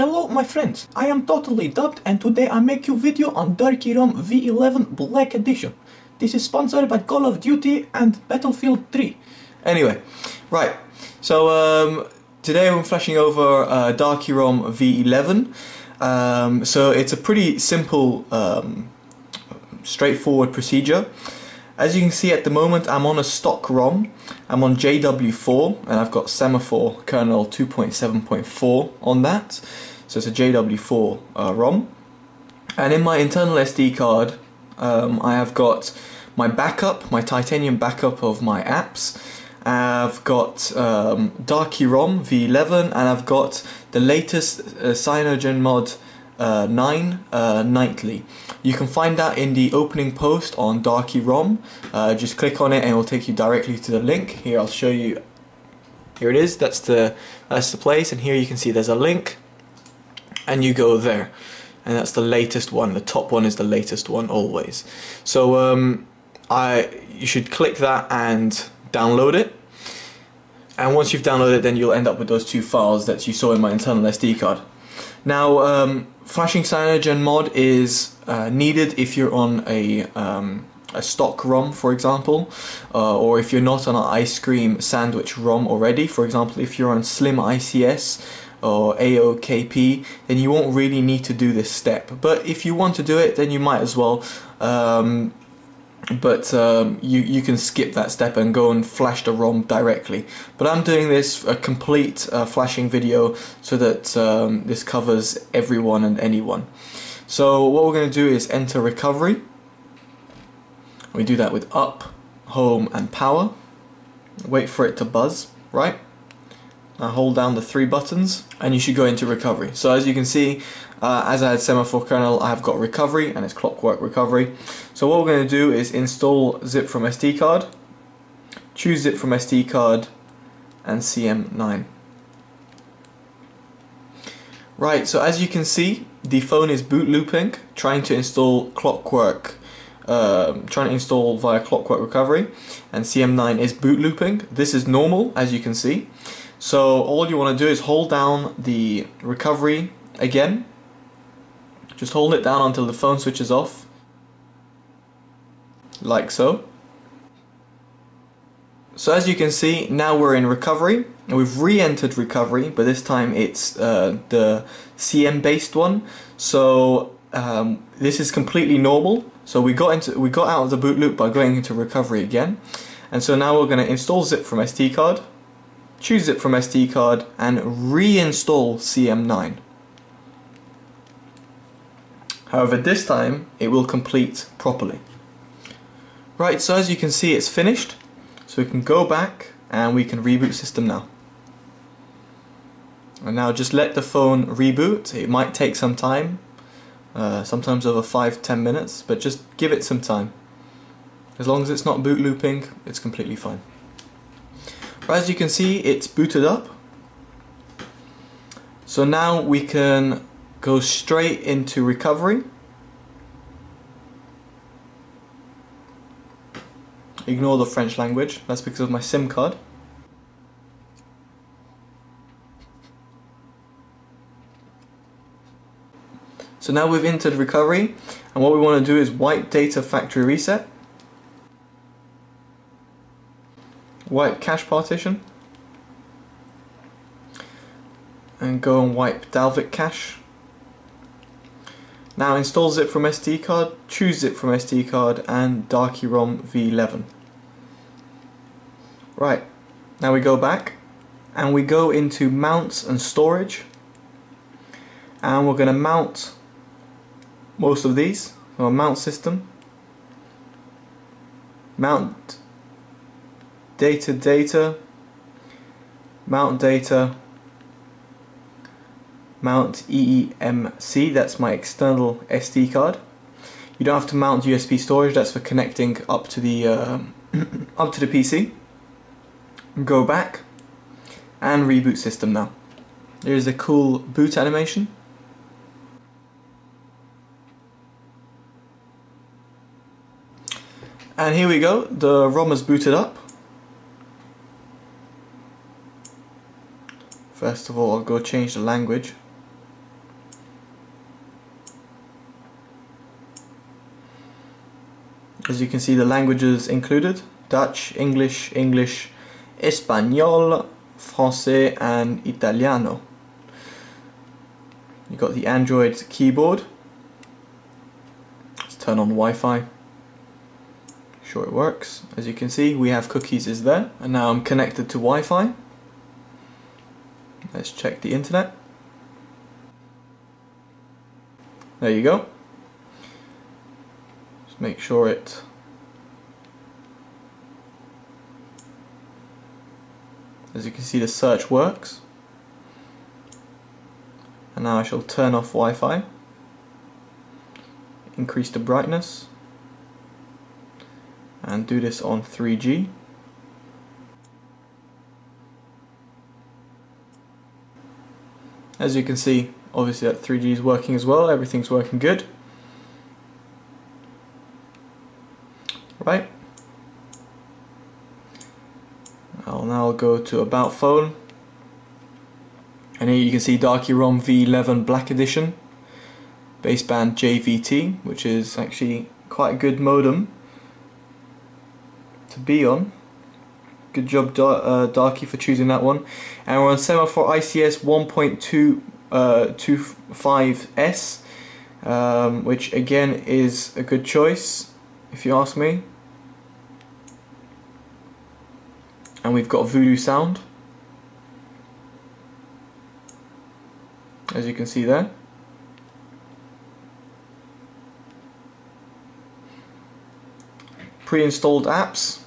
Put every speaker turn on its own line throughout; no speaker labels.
Hello my friends, I am totally dubbed and today I make you video on Darky ROM V11 Black Edition. This is sponsored by Call of Duty and Battlefield 3. Anyway, right, so um, today I'm flashing over uh, Darky ROM V11. Um, so it's a pretty simple, um, straightforward procedure. As you can see at the moment I'm on a stock ROM, I'm on JW4 and I've got semaphore kernel 2.7.4 on that, so it's a JW4 uh, ROM. And in my internal SD card um, I have got my backup, my titanium backup of my apps, I've got um, Darky ROM V11 and I've got the latest uh, CyanogenMod uh, 9 uh, nightly. You can find that in the opening post on Darky ROM. Uh, just click on it and it will take you directly to the link. Here I'll show you. Here it is. That's the that's the place, and here you can see there's a link, and you go there, and that's the latest one. The top one is the latest one always. So um, I you should click that and download it. And once you've downloaded it, then you'll end up with those two files that you saw in my internal SD card. Now, um, flashing cyanogen mod is uh, needed if you're on a, um, a stock ROM, for example, uh, or if you're not on an ice cream sandwich ROM already. For example, if you're on Slim ICS or AOKP, then you won't really need to do this step. But if you want to do it, then you might as well. Um, but um, you, you can skip that step and go and flash the ROM directly. But I'm doing this a complete uh, flashing video so that um, this covers everyone and anyone. So what we're going to do is enter recovery. We do that with up, home and power. Wait for it to buzz, right? Now hold down the three buttons and you should go into recovery. So as you can see, uh, as I had semaphore kernel, I've got recovery and it's clockwork recovery. So what we're going to do is install zip from SD card, choose zip from SD card and CM9. Right, so as you can see, the phone is boot looping, trying to install clockwork um, trying to install via Clockwork Recovery and CM9 is boot looping. This is normal as you can see. So all you want to do is hold down the recovery again. Just hold it down until the phone switches off. Like so. So as you can see, now we're in recovery. And we've re-entered recovery, but this time it's uh, the CM based one. So um, this is completely normal. So we got into we got out of the boot loop by going into recovery again. And so now we're going to install zip from SD card, choose it from SD card, and reinstall CM9. However, this time it will complete properly. Right, so as you can see it's finished. So we can go back and we can reboot system now. And now just let the phone reboot. It might take some time, uh, sometimes over 5-10 minutes, but just give it some time. As long as it's not boot looping, it's completely fine. As you can see, it's booted up. So now we can go straight into recovery. Ignore the French language, that's because of my SIM card. So now we've entered recovery and what we want to do is wipe data factory reset. Wipe cache partition. And go and wipe Dalvik cache. Now install zip from SD card, choose zip from SD card and Darky ROM V11. Right, now we go back and we go into mounts and storage and we're going to mount most of these a mount system. Mount data data, mount data, mount eMMC, that's my external SD card. You don't have to mount USB storage, that's for connecting up to the uh, up to the PC. Go back and reboot system now. There's a cool boot animation. And here we go, the ROM is booted up. First of all, I'll go change the language. As you can see, the languages included, Dutch, English, English, Espanol, Francais, and Italiano. You've got the Android keyboard. Let's turn on Wi-Fi. Sure it works. As you can see, we have cookies is there. And now I'm connected to Wi-Fi. Let's check the internet. There you go. Just make sure it As you can see the search works. And now I shall turn off Wi-Fi. Increase the brightness. And do this on 3G. As you can see, obviously that 3G is working as well, everything's working good. Right. I'll now go to About Phone. And here you can see Darky ROM V11 Black Edition. Baseband JVT, which is actually quite a good modem to be on. Good job, uh, Darky, for choosing that one. And we're on Semaphore ICS 1.25S, uh, um, which again is a good choice, if you ask me. And we've got Voodoo Sound, as you can see there. Pre-installed apps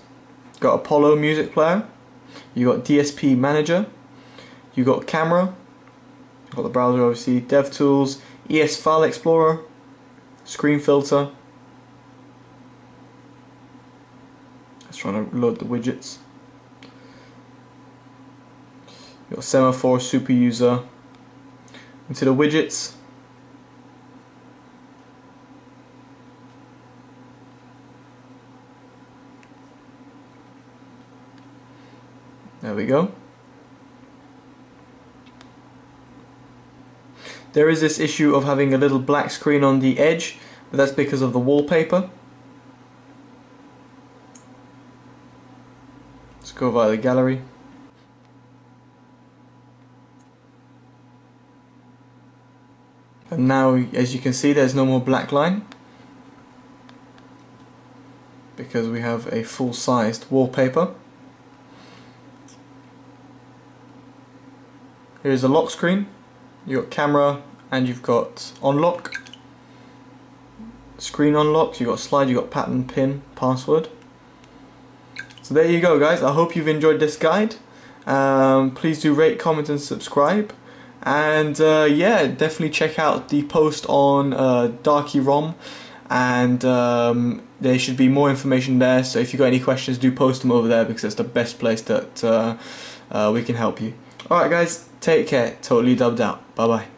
got Apollo music player, you got DSP manager, you got camera, you got the browser obviously, DevTools, ES File Explorer, screen filter. Let's try to load the widgets. You got Semaphore Super User. Into the widgets, we go. There is this issue of having a little black screen on the edge, but that's because of the wallpaper. Let's go via the gallery. And now, as you can see, there's no more black line because we have a full-sized wallpaper. Here's a lock screen. You've got camera and you've got unlock. Screen unlock, you've got slide, you've got pattern, pin, password. So there you go guys, I hope you've enjoyed this guide. Um, please do rate, comment and subscribe. And uh, yeah, definitely check out the post on uh, Darky ROM and um, there should be more information there so if you've got any questions do post them over there because it's the best place that uh, uh we can help you. Alright guys, take care. Totally dubbed out. Bye bye.